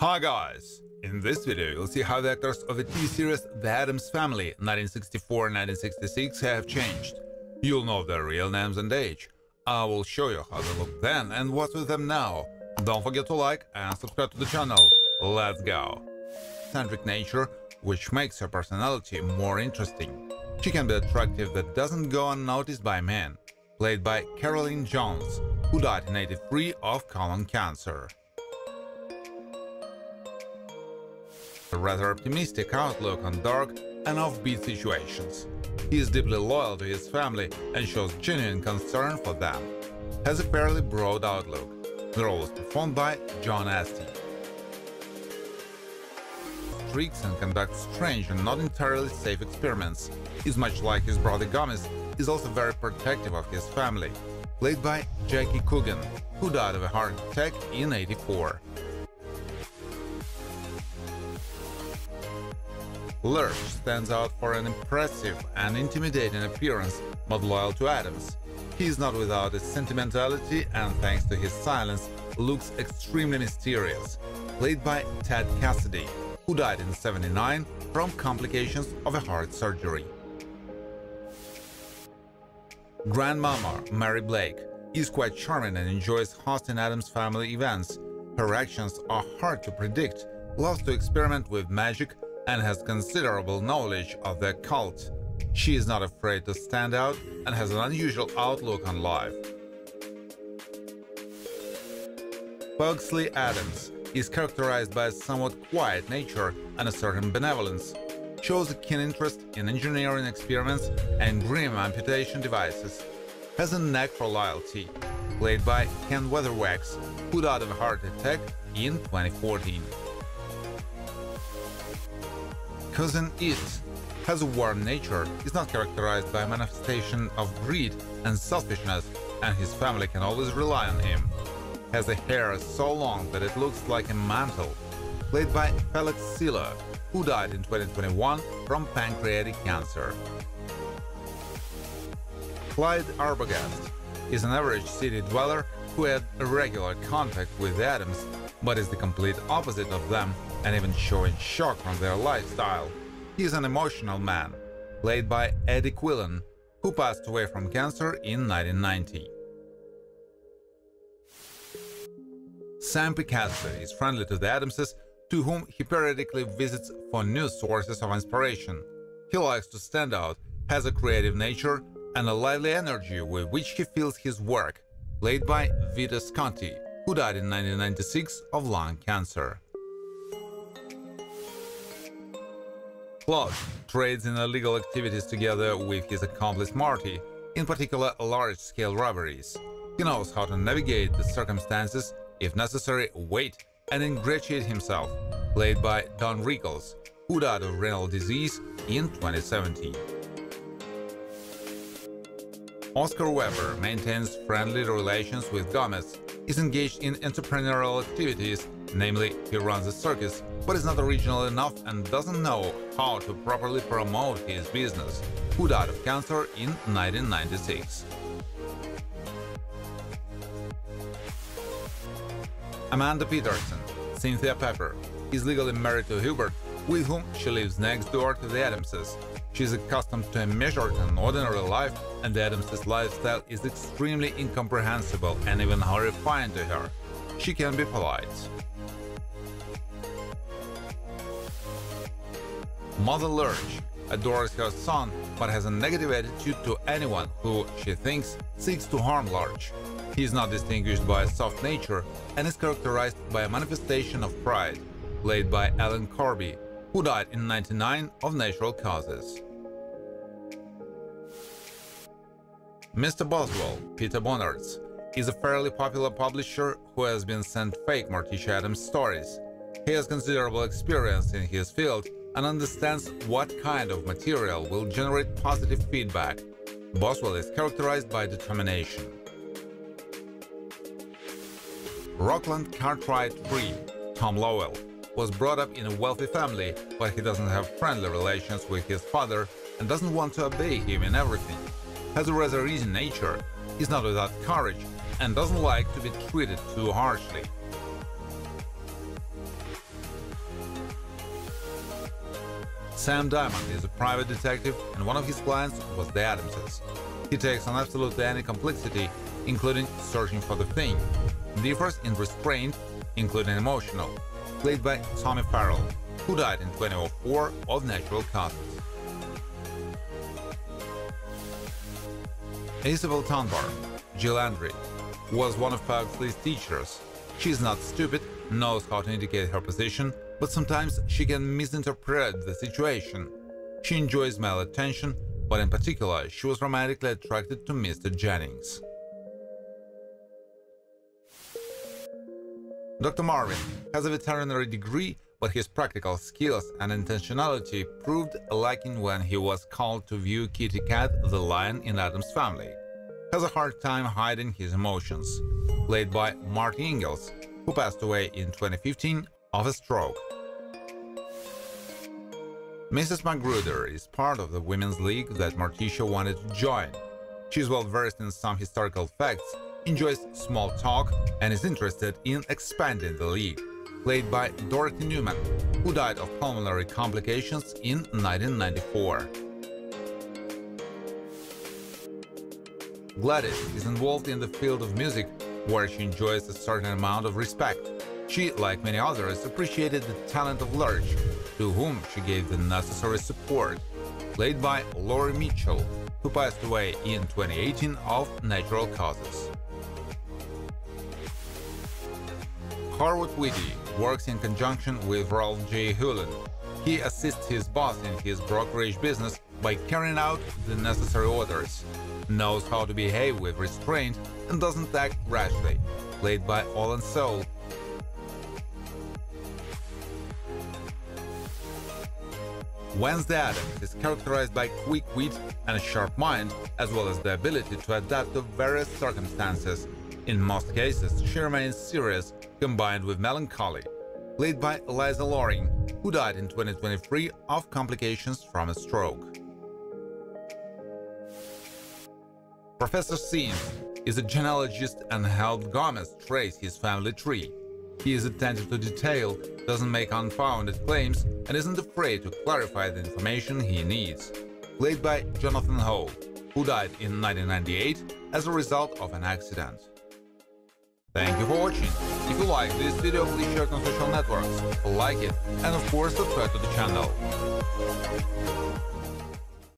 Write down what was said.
Hi guys! In this video you'll see how the actors of the TV series The Addams Family 1964-1966 have changed. You'll know their real names and age. I will show you how they look then and what's with them now. Don't forget to like and subscribe to the channel. Let's go! Centric nature, which makes her personality more interesting. She can be attractive that doesn't go unnoticed by men. Played by Carolyn Jones, who died in 83 of colon cancer. A rather optimistic outlook on dark and offbeat situations. He is deeply loyal to his family and shows genuine concern for them. Has a fairly broad outlook. The role is performed by John Astin. Tricks and conducts strange and not entirely safe experiments. Is much like his brother Gomez, is also very protective of his family. Played by Jackie Coogan, who died of a heart attack in 84. Lurch stands out for an impressive and intimidating appearance, but loyal to Addams. He is not without his sentimentality and thanks to his silence, looks extremely mysterious. Played by Ted Cassidy, who died in 79 from complications of a heart surgery. Grandmama Mary Blake is quite charming and enjoys hosting Addams family events. Her actions are hard to predict, loves to experiment with magic and has considerable knowledge of the occult. She is not afraid to stand out and has an unusual outlook on life. Pugsley Addams is characterized by a somewhat quiet nature and a certain benevolence, shows a keen interest in engineering experiments and grim amputation devices, has a knack for loyalty, played by Ken Weatherwax, who died of a heart attack in 2014. Cousin It has a warm nature, is not characterized by a manifestation of greed and selfishness, and his family can always rely on him. Has a hair so long that it looks like a mantle. Played by Felix Silla, who died in 2021 from pancreatic cancer. Clyde Arbogast is an average city dweller who had regular contact with Addams, but is the complete opposite of them and even showing shock from their lifestyle. He is an emotional man, played by Eddie Quillan, who passed away from cancer in 1990. Sam Picasso is friendly to the Addamses, to whom he periodically visits for new sources of inspiration. He likes to stand out, has a creative nature and a lively energy with which he feels his work, played by Vito Scotti, who died in 1996 of lung cancer. Claude trades in illegal activities together with his accomplice Marty, in particular large-scale robberies. He knows how to navigate the circumstances, if necessary, wait and ingratiate himself, played by Don Rickles, who died of renal disease in 2017. Oscar Weber maintains friendly relations with Gomez, is engaged in entrepreneurial activities, namely, he runs a circus, but is not original enough and doesn't know how to properly promote his business, who died of cancer in 1996. Amanda Peterson, Cynthia Pepper, is legally married to Hubert, with whom she lives next door to the Addamses. She is accustomed to a measured and ordinary life, and Addamses' lifestyle is extremely incomprehensible and even horrifying to her. She can be polite. Mother Lurch adores her son but has a negative attitude to anyone who, she thinks, seeks to harm Lurch. He is not distinguished by a soft nature and is characterized by a manifestation of pride, played by Ellen Corby, who died in 99 of natural causes. Mr. Boswell, Peter Bonards, is a fairly popular publisher who has been sent fake Morticia Addams stories. He has considerable experience in his field and understands what kind of material will generate positive feedback. Boswell is characterized by determination. Rockland Cartwright Free, Tom Lowell, was brought up in a wealthy family, but he doesn't have friendly relations with his father and doesn't want to obey him in everything has a rather easy nature, is not without courage, and doesn't like to be treated too harshly. Sam Diamond is a private detective and one of his clients was the Addamses. He takes on absolutely any complexity, including searching for the thing, differs in restraint, including emotional, played by Tommy Farrell, who died in 2004 of natural causes. Isabel Tunbar, Jill Andre, was one of Pugsley's teachers. She's not stupid, knows how to indicate her position, but sometimes she can misinterpret the situation. She enjoys male attention, but in particular, she was romantically attracted to Mr. Jennings. Dr. Marvin has a veterinary degree, but his practical skills and intentionality proved lacking when he was called to view Kitty Cat the lion in Addams family. Has a hard time hiding his emotions. Played by Marty Ingels, who passed away in 2015 of a stroke. Mrs. Magruder is part of the women's league that Morticia wanted to join. She's well versed in some historical facts, enjoys small talk, and is interested in expanding the league. Played by Dorothy Neumann, who died of pulmonary complications in 1994. Gladys is involved in the field of music, where she enjoys a certain amount of respect. She, like many others, appreciated the talent of Lurch, to whom she gave the necessary support, played by Laurie Mitchell, who passed away in 2018 of natural causes. Harwood Whitty works in conjunction with Ralph J. Hewlin. He assists his boss in his brokerage business by carrying out the necessary orders, knows how to behave with restraint, and doesn't act rashly, played by Olan Soule, Wednesday Addams is characterized by quick wit and a sharp mind, as well as the ability to adapt to various circumstances. In most cases, she remains serious, combined with melancholy. Played by Lisa Loring, who died in 2023 of complications from a stroke. Professor Seams is a genealogist and helped Gomez trace his family tree. He is attentive to detail, doesn't make unfounded claims, and isn't afraid to clarify the information he needs. Played by Jonathan Hole, who died in 1998 as a result of an accident. Thank you for watching. If you like this video, please share it on social networks, like it, and of course subscribe to the channel.